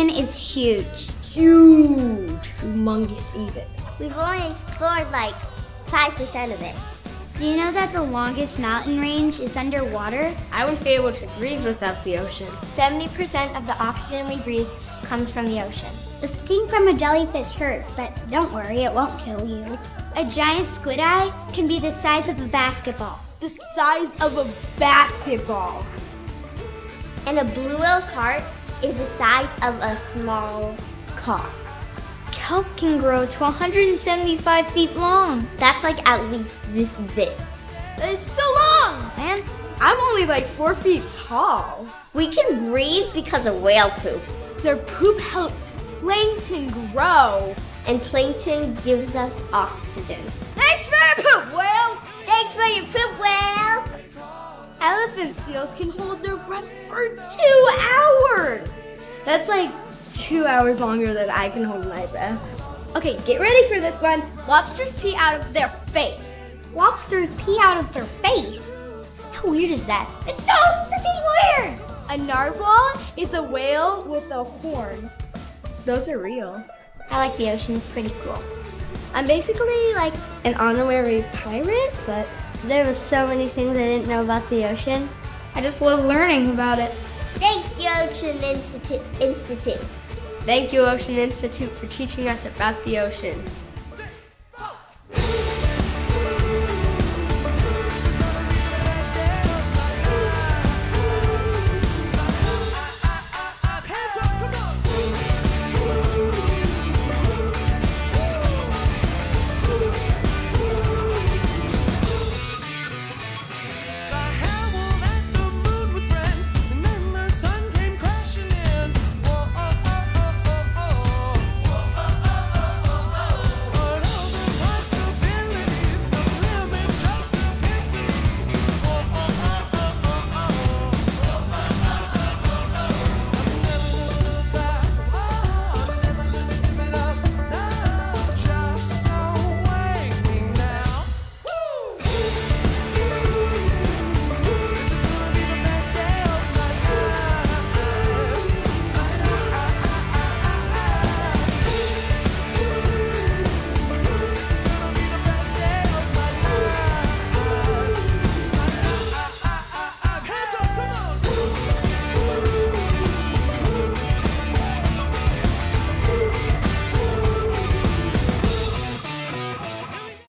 The ocean is huge. Huge. Humongous even. We've only explored like 5% of it. Do you know that the longest mountain range is underwater? I wouldn't be able to breathe without the ocean. 70% of the oxygen we breathe comes from the ocean. The sting from a jellyfish hurts, but don't worry, it won't kill you. A giant squid eye can be the size of a basketball. The size of a basketball. And a blue whale's heart is the size of a small car. Kelp can grow to 175 feet long. That's like at least this big. That is so long, man. I'm only like four feet tall. We can breathe because of whale poop. Their poop helps plankton grow. And plankton gives us oxygen. Thanks for your poop, whales! Thanks for your poop, whales! Elephant seals can hold their breath for two hours. That's like two hours longer than I can hold my breath. Okay, get ready for this one. Lobsters pee out of their face. Lobsters pee out of their face. How weird is that? It's so freaking weird! A narwhal is a whale with a horn. Those are real. I like the ocean, it's pretty cool. I'm basically like an honorary pirate, but there were so many things I didn't know about the ocean. I just love learning about it. Thank you, Ocean Institute. Institute. Thank you, Ocean Institute, for teaching us about the ocean.